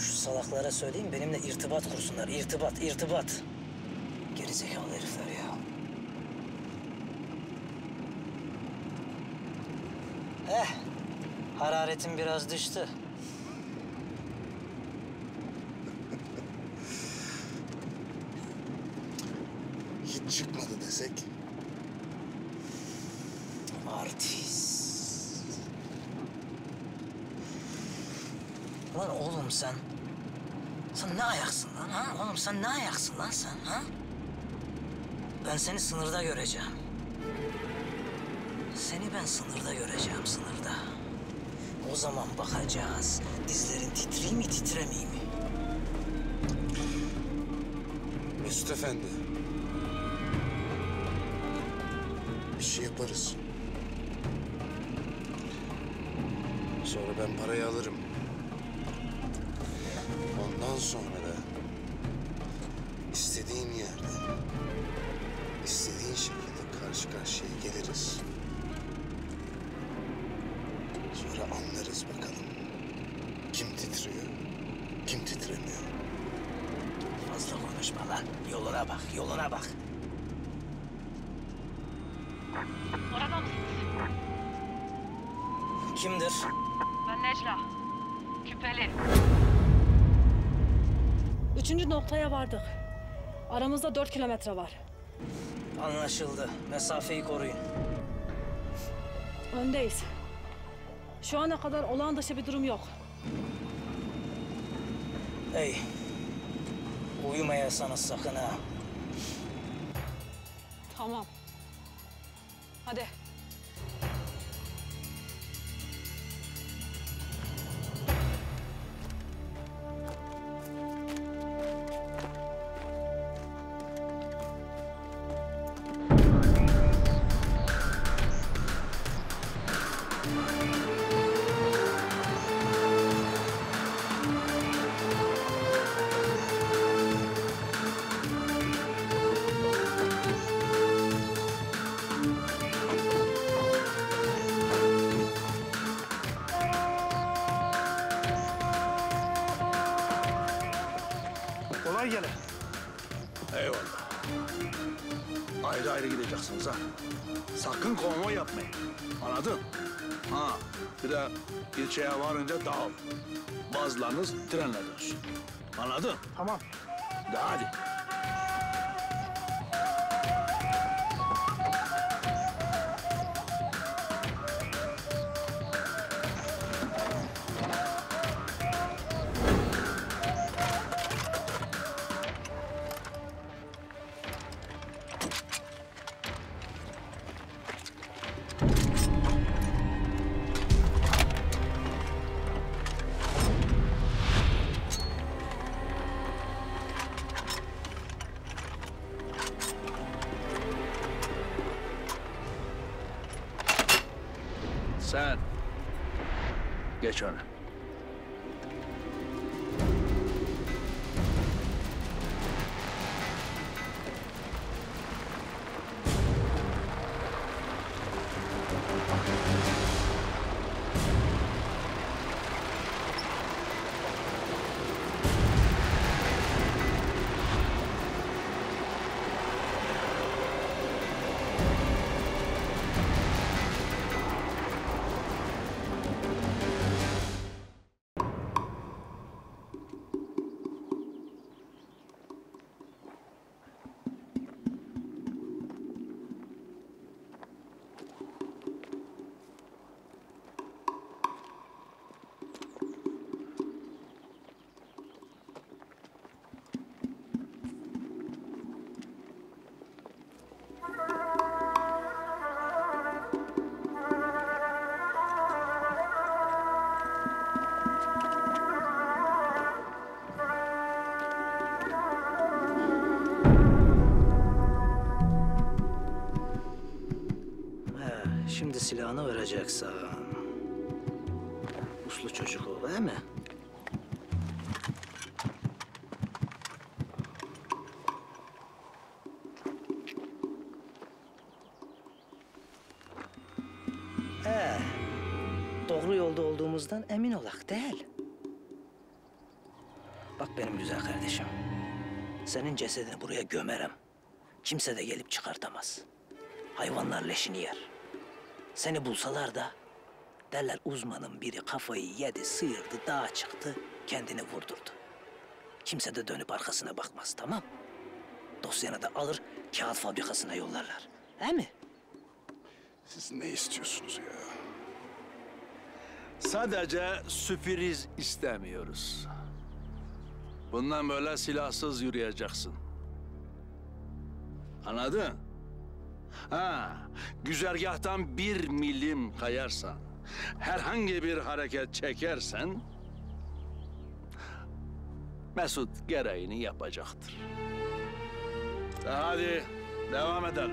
şu salaklara söyleyeyim benimle irtibat kursunlar. İrtibat, irtibat. Gerizekalı herifler ya. Eh, hararetim biraz düştü. Hiç çıkmadı desek. Artist. Lan oğlum sen... Sen ne ayaksın lan ha? Oğlum sen ne ayaksın lan sen ha? Ben seni sınırda göreceğim. Seni ben sınırda göreceğim sınırda. O zaman bakacağız. Dizlerin titriyor mi titremiyor mi? Mesut Efendi. Bir şey yaparız. Sonra ben parayı alırım. Ondan sonra da istediğin yerde, istediğin şekilde karşı karşıya geliriz. Sonra anlarız bakalım. Kim titriyor, kim titremiyor. Fazla konuşma lan. Yoluna bak, yoluna bak. Orada mısınız? Kimdir? Ben Necla. Küpeli. Üçüncü noktaya vardık. Aramızda dört kilometre var. Anlaşıldı. Mesafeyi koruyun. Öndeyiz. Şu ana kadar olağan dışı bir durum yok. Hey. Uyumayasana sakın ha. Tamam. Hadi. Kolay gele. Eyvallah. Ayrı ayrı gideceksiniz ha. Sakın konvoy yapmayın. Anladın? Ha, bir de ilçeye varınca dağıl. Bazılarınız trenle dönsün. Anladın? Tamam. De hadi. Sen geç öne. Şimdi silahını vereceksin. Uslu çocuk ol değil mi? He, doğru yolda olduğumuzdan emin olak değil. Bak benim güzel kardeşim. Senin cesedini buraya gömerem. Kimse de gelip çıkartamaz. Hayvanlar leşini yer. Seni bulsalar da derler uzmanın biri kafayı yedi, sıyırdı, dağa çıktı, kendini vurdurdu. Kimse de dönüp arkasına bakmaz, tamam? Dosyanı da alır, kağıt fabrikasına yollarlar. He mi? Siz ne istiyorsunuz ya? Sadece sürpriz istemiyoruz. Bundan böyle silahsız yürüyeceksin. Anladın? Ha, güzergahtan bir milim kayarsan, herhangi bir hareket çekersen... Mesut gereğini yapacaktır. Hadi devam edelim.